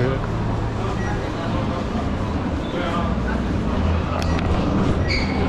it.